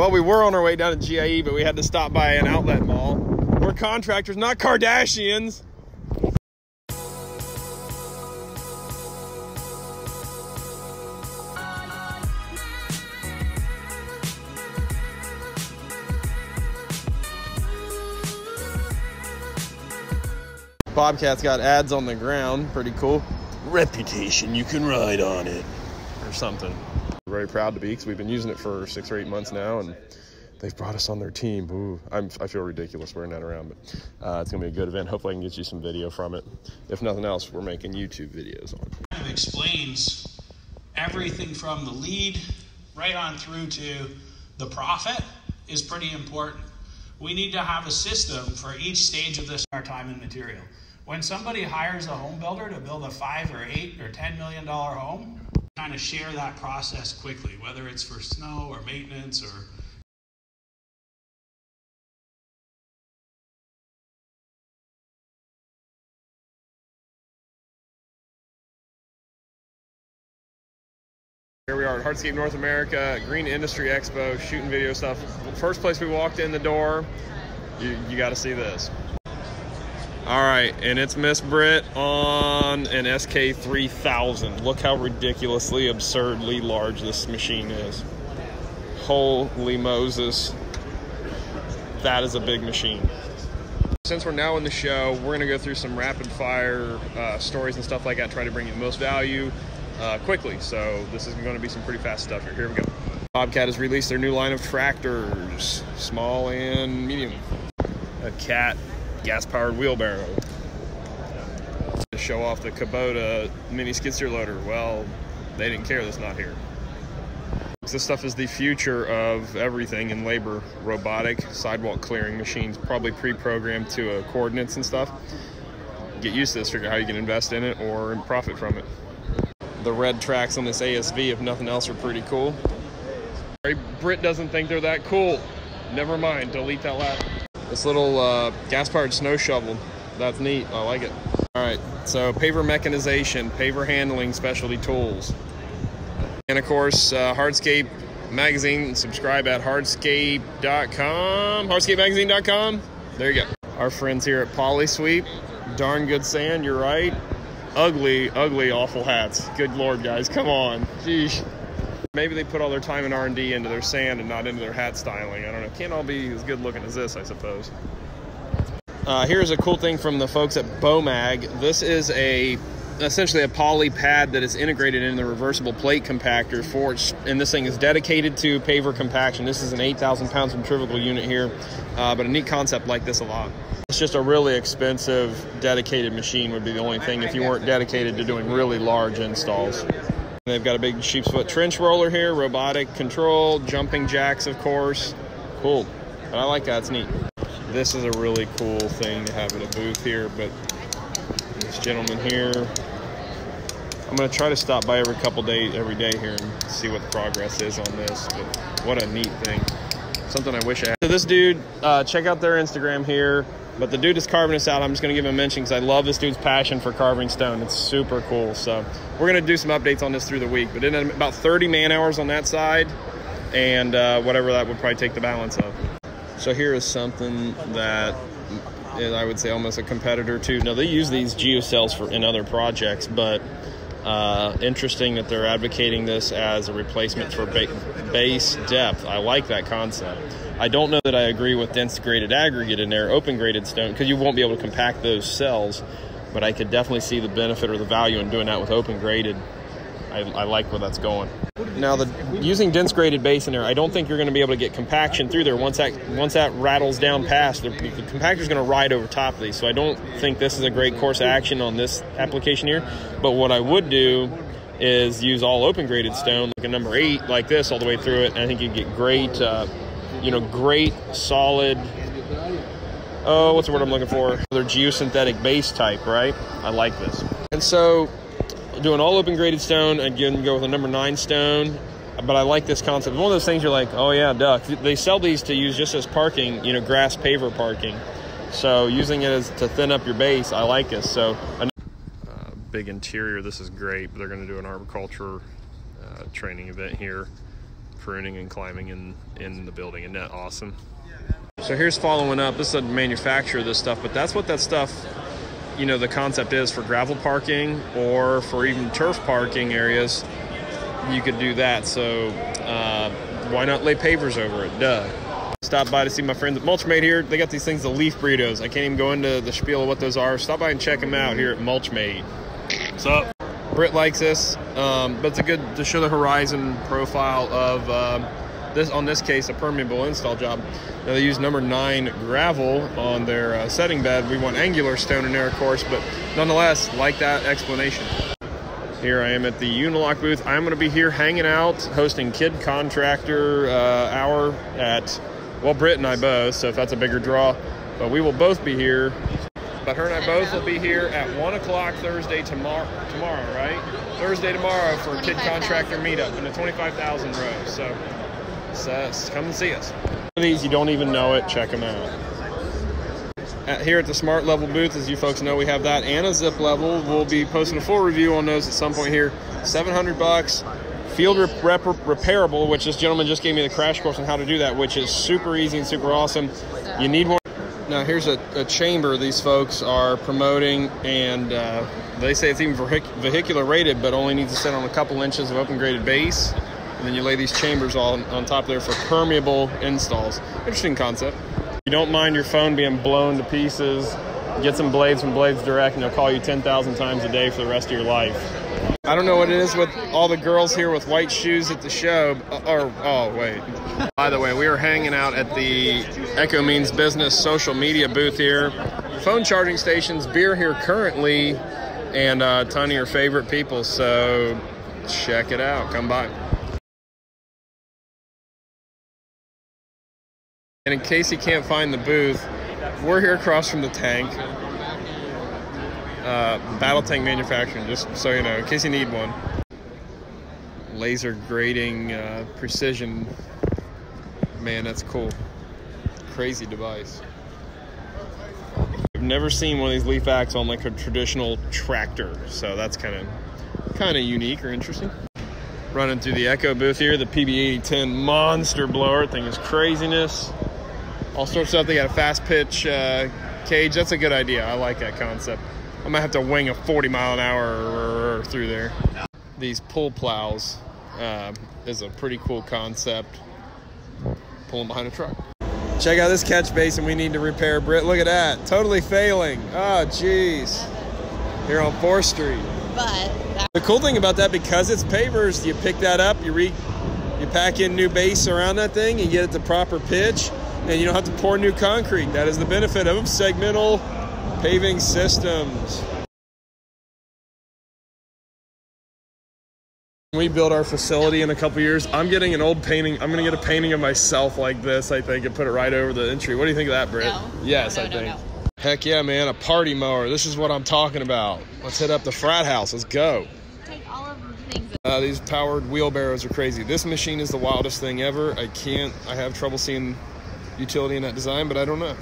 Well, we were on our way down to GIE, but we had to stop by an outlet mall. We're contractors, not Kardashians. Bobcat's got ads on the ground. Pretty cool. Reputation, you can ride on it. Or something. Very proud to be because we've been using it for six or eight months now and they've brought us on their team. Ooh, I'm, I feel ridiculous wearing that around, but uh, it's going to be a good event. Hopefully, I can get you some video from it. If nothing else, we're making YouTube videos on it. Kind of explains everything from the lead right on through to the profit is pretty important. We need to have a system for each stage of this our time and material. When somebody hires a home builder to build a five or eight or ten million dollar home, kind of share that process quickly, whether it's for snow or maintenance or Here we are at Hardscape North America, Green Industry Expo, shooting video stuff. First place we walked in the door, you, you got to see this. All right, and it's Miss Britt on an SK3000. Look how ridiculously, absurdly large this machine is. Holy Moses. That is a big machine. Since we're now in the show, we're going to go through some rapid fire uh, stories and stuff like that, try to bring you the most value uh, quickly. So this is going to be some pretty fast stuff here. Here we go. Bobcat has released their new line of tractors, small and medium. A cat gas-powered wheelbarrow. To show off the Kubota mini skid steer loader. Well, they didn't care that's not here. This stuff is the future of everything in labor. Robotic sidewalk clearing machines, probably pre-programmed to uh, coordinates and stuff. Get used to this, figure out how you can invest in it or profit from it. The red tracks on this ASV, if nothing else, are pretty cool. Brit doesn't think they're that cool. Never mind, delete that last. This little uh, gas-powered snow shovel, that's neat, I like it. All right, so paver mechanization, paver handling specialty tools. And of course, uh, Hardscape Magazine, subscribe at hardscape.com, hardscapemagazine.com. There you go. Our friends here at Polysweep, darn good sand, you're right. Ugly, ugly, awful hats. Good lord, guys, come on. Jeez. Maybe they put all their time and R&D into their sand and not into their hat styling. I don't know. Can't all be as good looking as this, I suppose. Uh, here's a cool thing from the folks at Bomag. This is a essentially a poly pad that is integrated in the reversible plate compactor for and this thing is dedicated to paver compaction. This is an 8,000 pound centrifugal unit here, uh, but a neat concept like this a lot. It's just a really expensive dedicated machine would be the only thing if you weren't dedicated to doing really large installs. They've got a big sheep's foot trench roller here, robotic control, jumping jacks, of course. Cool. I like that, it's neat. This is a really cool thing to have at a booth here, but this gentleman here, I'm gonna try to stop by every couple days, every day here and see what the progress is on this, but what a neat thing. Something I wish I had. So this dude, uh, check out their Instagram here. But the dude is carving this out. I'm just going to give him a mention because I love this dude's passion for carving stone. It's super cool. So we're going to do some updates on this through the week. But in about 30 man hours on that side, and uh, whatever that would probably take the balance of. So here is something that is, I would say almost a competitor to. Now they use these geocells for in other projects, but uh, interesting that they're advocating this as a replacement for ba base depth. I like that concept. I don't know that I agree with dense graded aggregate in there, open graded stone, because you won't be able to compact those cells. But I could definitely see the benefit or the value in doing that with open graded. I, I like where that's going. Now, the using dense graded base in there, I don't think you're going to be able to get compaction through there once that once that rattles down past. The, the compactor is going to ride over top of these, so I don't think this is a great course of action on this application here. But what I would do is use all open graded stone, like a number eight, like this, all the way through it, and I think you'd get great. Uh, you know, great, solid, oh, what's the word I'm looking for? They're geosynthetic base type, right? I like this. And so, doing all open graded stone, again, go with a number nine stone. But I like this concept. One of those things you're like, oh yeah, duh. They sell these to use just as parking, you know, grass paver parking. So using it as to thin up your base, I like this. So, uh, big interior. This is great. They're going to do an arboriculture uh, training event here pruning and climbing in in the building. Isn't that awesome? So here's following up. This is a manufacturer of this stuff, but that's what that stuff, you know, the concept is for gravel parking or for even turf parking areas. You could do that. So uh, why not lay pavers over it? Duh. Stop by to see my friends at Mulchmate here. They got these things, the leaf burritos. I can't even go into the spiel of what those are. Stop by and check them out here at Mulchmate. What's up? Britt likes this, um, but it's a good to show the horizon profile of um, this. On this case, a permeable install job. Now they use number nine gravel on their uh, setting bed. We want angular stone in there, of course, but nonetheless, like that explanation. Here I am at the Unilock booth. I'm going to be here hanging out, hosting Kid Contractor uh, Hour at, well, Britt and I both, so if that's a bigger draw. But we will both be here. But her and I both will be here at 1 o'clock Thursday tomorrow, tomorrow, right? Thursday tomorrow for Kid Contractor meetup in the 25,000 row. So, so come and see us. These, you don't even know it, check them out. At, here at the Smart Level booth, as you folks know, we have that and a Zip Level. We'll be posting a full review on those at some point here. 700 bucks. Field rep- rep- repairable, which this gentleman just gave me the crash course on how to do that, which is super easy and super awesome. You need one. Now here's a, a chamber these folks are promoting, and uh, they say it's even vehic- vehicular rated, but only needs to sit on a couple inches of open graded base. And then you lay these chambers on, on top there for permeable installs. Interesting concept. You don't mind your phone being blown to pieces, get some blades from Blades Direct, and they'll call you 10,000 times a day for the rest of your life. I don't know what it is with all the girls here with white shoes at the show. Or, oh, wait. By the way, we are hanging out at the Echo Means Business social media booth here. Phone charging stations, beer here currently, and uh, a ton of your favorite people. So check it out. Come by. And in case you can't find the booth, we're here across from the tank. Uh, battle tank manufacturing, just so you know, in case you need one. Laser grading uh, precision. Man, that's cool. Crazy device. I've never seen one of these leaf axe on like a traditional tractor, so that's kind of kind of unique or interesting. Running through the Echo booth here, the PB8010 monster blower. Thing is craziness. All sorts of stuff. They got a fast pitch uh, cage. That's a good idea. I like that concept. I might have to wing a 40 mile an hour through there. These pull plows uh, is a pretty cool concept. Pulling behind a truck. Check out this catch basin we need to repair, Britt. Look at that. Totally failing. Oh, jeez. Here on 4th Street. But The cool thing about that, because it's pavers, you pick that up, you re, you pack in new base around that thing, you get it the proper pitch, and you don't have to pour new concrete. That is the benefit of segmental paving systems. We build our facility in a couple years, I'm getting an old painting. I'm going to get a painting of myself like this, I think, and put it right over the entry. What do you think of that, Britt? No. Yes, No, I think. no. Heck yeah, man. A party mower. This is what I'm talking about. Let's hit up the frat house. Let's go. take all of the things. Uh, these powered wheelbarrows are crazy. This machine is the wildest thing ever. I can't, I have trouble seeing utility in that design, but I don't know.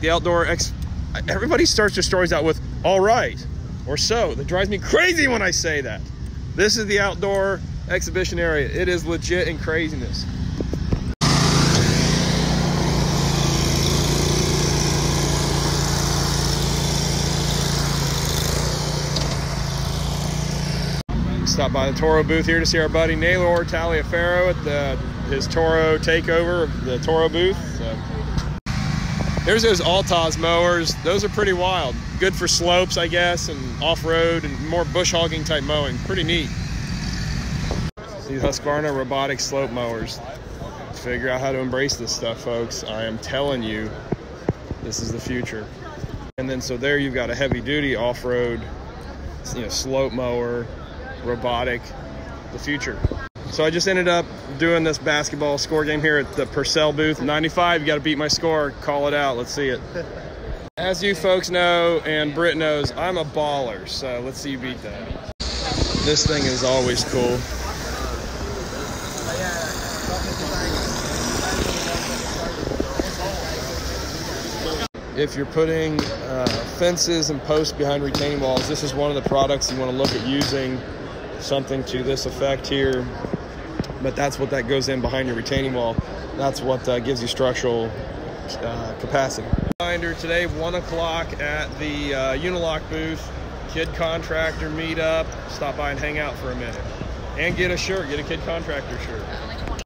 The outdoor X, everybody starts their stories out with, all right, or so. That drives me crazy when I say that. This is the outdoor exhibition area. It is legit and craziness. Stop by the Toro booth here to see our buddy Naylor Taliaferro at the, his Toro takeover of the Toro booth. So. There's those Altas mowers. Those are pretty wild. Good for slopes, I guess, and off-road and more bush hogging type mowing. Pretty neat. These Husqvarna robotic slope mowers. Figure out how to embrace this stuff, folks. I am telling you, this is the future. And then so there you've got a heavy-duty off-road, you know, slope mower, robotic, the future. So I just ended up doing this basketball score game here at the Purcell booth. 95, you got to beat my score. Call it out. Let's see it. As you folks know, and Britt knows, I'm a baller. So let's see you beat that. This thing is always cool. If you're putting uh, fences and posts behind retaining walls, this is one of the products you want to look at using. Something to this effect here. But that's what that goes in behind your retaining wall. That's what uh, gives you structural uh, capacity. Reminder today, one o'clock at the uh, Unilock booth, kid contractor meetup. Stop by and hang out for a minute, and get a shirt. Get a kid contractor shirt.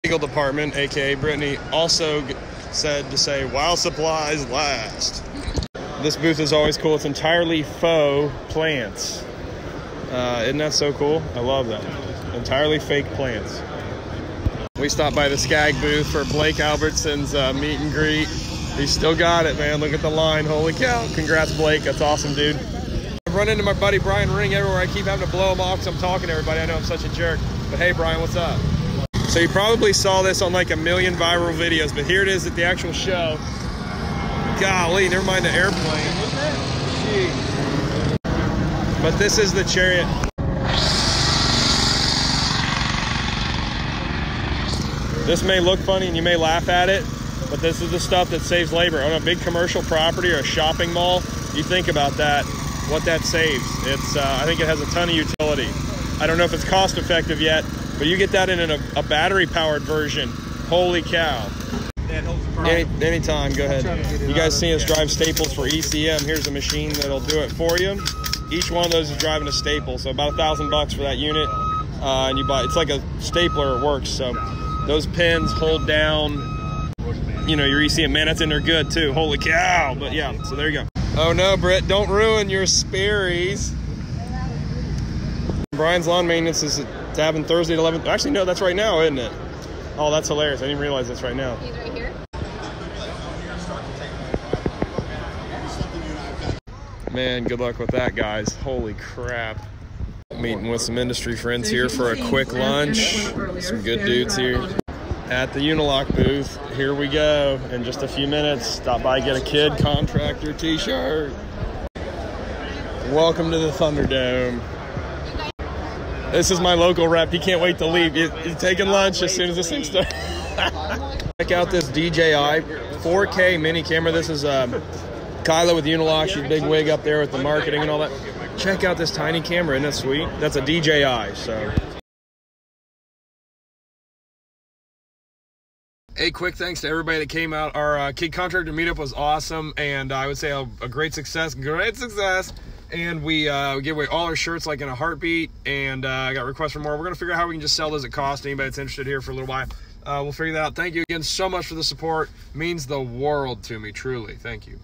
Legal department, aka Brittany, also said to say while supplies last. This booth is always cool. It's entirely faux plants. Uh, isn't that so cool? I love that. Entirely fake plants. We stopped by the Skag booth for Blake Albertson's uh, meet and greet. He still got it, man. Look at the line. Holy cow. Congrats, Blake. That's awesome, dude. I've run into my buddy Brian Ring everywhere. I keep having to blow him off because I'm talking to everybody. I know I'm such a jerk. But hey, Brian, what's up? So you probably saw this on like a million viral videos, but here it is at the actual show. Golly, never mind the airplane. But this is the chariot. This may look funny and you may laugh at it, but this is the stuff that saves labor. On a big commercial property or a shopping mall, you think about that, what that saves. It's, uh, I think it has a ton of utility. I don't know if it's cost effective yet, but you get that in a, a battery powered version. Holy cow. Any, anytime, go ahead. You guys see us drive staples for ECM. Here's a machine that'll do it for you. Each one of those is driving a staple, so about a thousand bucks for that unit. Uh, and you buy it's like a stapler, it works. So those pins hold down, you know, your ECM. Man, that's in there good too. Holy cow! But yeah, so there you go. Oh no, Britt, don't ruin your Sperry's. Brian's lawn maintenance is having Thursday at 11. Actually, no, that's right now, isn't it? Oh, that's hilarious. I didn't realize that's right now. He's right here. Man, good luck with that, guys. Holy crap. Meeting with some industry friends here for a quick lunch. Some good dudes here. At the Unilock booth, here we go. In just a few minutes, stop by, get a kid contractor t shirt. Welcome to the Thunderdome. This is my local rep. He can't wait to leave. He's taking lunch as soon as this thing starts. Check out this DJI 4K mini camera. This is um, Kyla with Unilock. She's big wig up there with the marketing and all that. Check out this tiny camera. Isn't that sweet? That's a DJI. So. Hey, quick thanks to everybody that came out. Our uh, kid contractor meetup was awesome, and I would say a, a great success. Great success. And we uh, we give away all our shirts like in a heartbeat, and uh, I got requests for more. We're gonna figure out how we can just sell those at cost. Anybody that's interested here for a little while, uh, we'll figure that out. Thank you again so much for the support. means the world to me, truly. Thank you.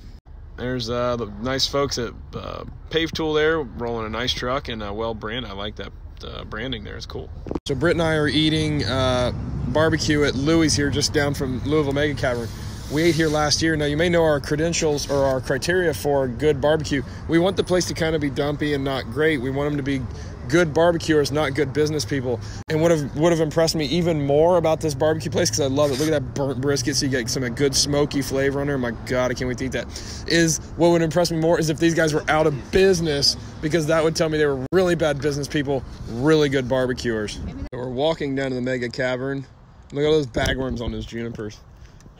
There's uh, the nice folks at uh, Pave Tool there, rolling a nice truck and uh, well brand. I like that uh, branding there. It's cool. So Britt and I are eating uh, barbecue at Louis here, just down from Louisville Mega Cavern. We ate here last year. Now you may know our credentials or our criteria for good barbecue. We want the place to kind of be dumpy and not great. We want them to be good barbecuers, not good business people. And would have would have impressed me even more about this barbecue place because I love it. Look at that burnt brisket, so you get some good smoky flavor on there. My God, I can't wait to eat that. Is what would impress me more is if these guys were out of business because that would tell me they were really bad business people, really good barbecuers. So we're walking down to the mega cavern. Look at those bagworms on those junipers.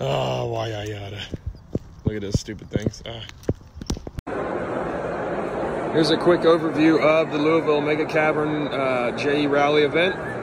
Oh, why I yada. Look at those stupid things. Ah. Here's a quick overview of the Louisville Mega Cavern uh, GIE Rally event.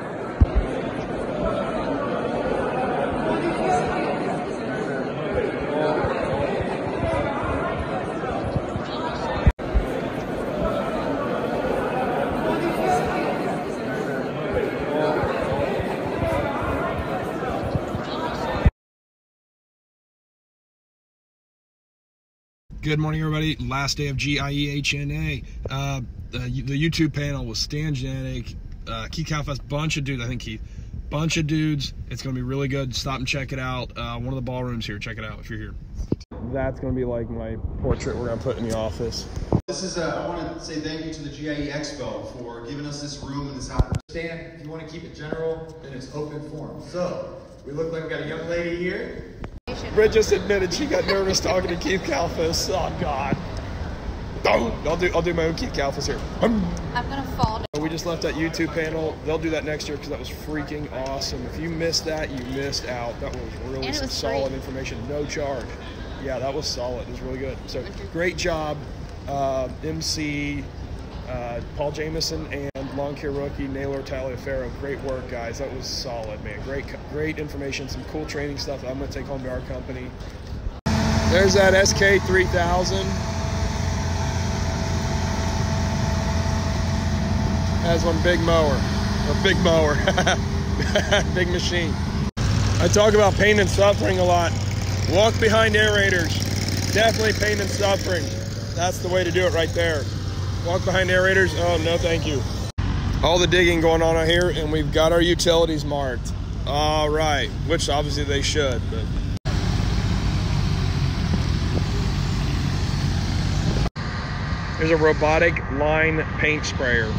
Good morning, everybody. Last day of GIEHNA. Uh, the, the YouTube panel was Stan Janik, uh, Keith Kalfas, bunch of dudes. I think Keith, bunch of dudes. It's going to be really good. Stop and check it out. Uh, one of the ballrooms here. Check it out if you're here. That's going to be like my portrait we're going to put in the office. This is, uh, I want to say thank you to the GIE Expo for giving us this room and this opportunity. Stan, if you want to keep it general, then it's open forum. So, we look like we got a young lady here. Britt just admitted she got nervous talking to Keith Kalfas. Oh, God. Don't. I'll do, I'll do my own Keith Kalfas here. I'm gonna fall down. We just left that YouTube panel. They'll do that next year because that was freaking awesome. If you missed that, you missed out. That was really some was solid free. information, no charge. Yeah, that was solid. It was really good. So great job, uh, MC, uh, Paul Jameson, and Lawn Care Rookie, Naylor Taliaferro. Great work, guys. That was solid, man. Great, great information. Some cool training stuff I'm going to take home to our company. There's that SK3000. Has one big mower, or big mower, big machine. I talk about pain and suffering a lot. Walk behind aerators. Definitely pain and suffering. That's the way to do it right there. Walk behind aerators. Oh, no, thank you. All the digging going on out here, and we've got our utilities marked. All right, which obviously they should, but. There's a robotic line paint sprayer.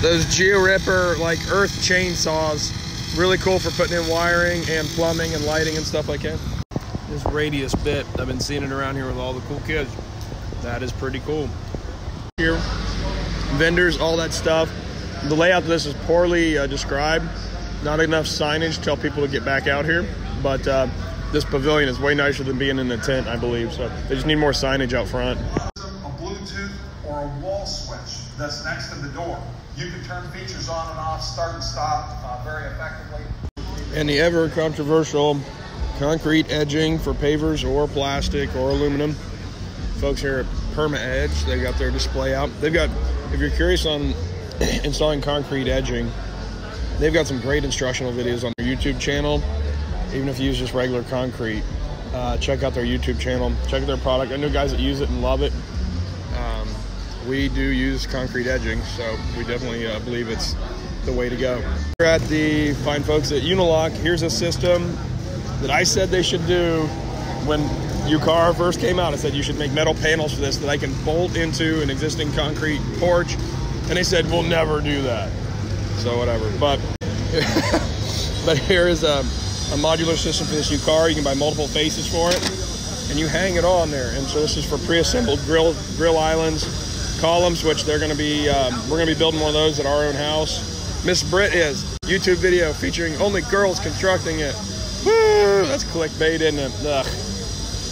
Those GeoRipper like earth chainsaws, really cool for putting in wiring and plumbing and lighting and stuff like that. This radius bit, I've been seeing it around here with all the cool kids. That is pretty cool. Here, vendors, all that stuff. The layout of this is poorly uh, described. Not enough signage to tell people to get back out here, but uh, this pavilion is way nicer than being in the tent, I believe. So they just need more signage out front. A Bluetooth or a wall switch that's next to the door. You can turn features on and off, start and stop uh, very effectively. And the ever controversial concrete edging for pavers or plastic or aluminum. Folks here at PermaEdge, they got their display out. They've got, if you're curious on installing concrete edging, they've got some great instructional videos on their YouTube channel. Even if you use just regular concrete, uh, check out their YouTube channel. Check out their product. I know guys that use it and love it. Um, we do use concrete edging, so we definitely uh, believe it's the way to go. We're at the fine folks at Unilock. Here's a system that I said they should do when Ucara first came out. and said you should make metal panels for this that I can bolt into an existing concrete porch. And they said, we'll never do that. So whatever. But but here is a, a modular system for this Ucara. You can buy multiple faces for it. And you hang it on there. And so this is for pre-assembled grill grill islands, columns, which they're going to be, um, we're going to be building one of those at our own house. Miss Britt is. YouTube video featuring only girls constructing it. Woo! That's clickbait, isn't it? Ugh.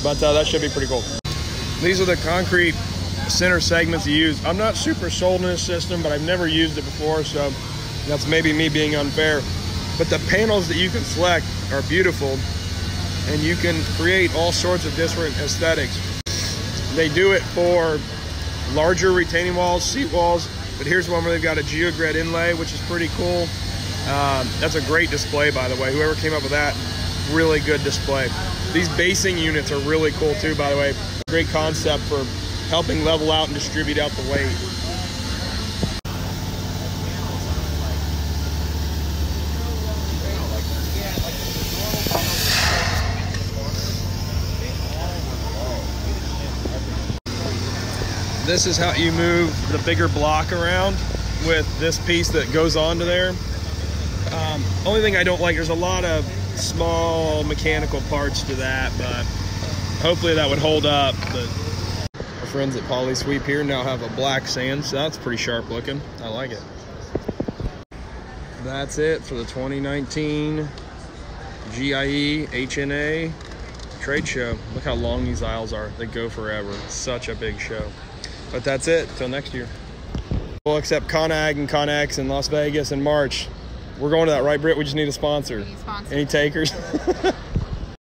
But uh, that should be pretty cool. These are the concrete center segments you use. I'm not super sold in this system, but I've never used it before, so that's maybe me being unfair. But the panels that you can select are beautiful, and you can create all sorts of different aesthetics. They do it for larger retaining walls, seat walls, but here's one where they've got a geogrid inlay, which is pretty cool. Um, that's a great display, by the way. Whoever came up with that, really good display. These basing units are really cool too, by the way. Great concept for helping level out and distribute out the weight. This is how you move the bigger block around with this piece that goes onto there. Um, only thing I don't like, there's a lot of small mechanical parts to that, but hopefully that would hold up. But our friends at Poly Sweep here now have a black sand, so that's pretty sharp looking. I like it. That's it for the 2019 GIE HNA trade show. Look how long these aisles are. They go forever. Such a big show. But that's it. Till next year. We'll accept ConAg and ConX in Las Vegas in March. We're going to that, right, Britt? We just need a sponsor. Need. Any takers?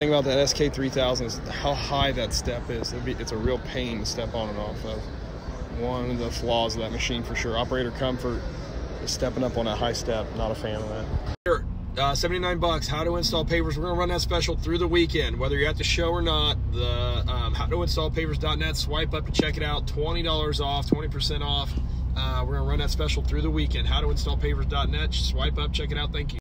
thing about that SK3000 is how high that step is. Be, it's a real pain to step on and off of. One of the flaws of that machine for sure. Operator comfort is stepping up on that high step. Not a fan of that. Here, uh, 79 bucks. How to install pavers. We're gonna run that special through the weekend, whether you're at the show or not. The um, how to install pavers.net. Swipe up to check it out. $20 off, 20% off. Uh, we're gonna run that special through the weekend. How to install pavers.net. Swipe up, check it out. Thank you.